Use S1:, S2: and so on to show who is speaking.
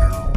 S1: Bye.